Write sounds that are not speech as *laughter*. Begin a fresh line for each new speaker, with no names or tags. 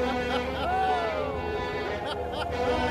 *laughs* Oh! *laughs*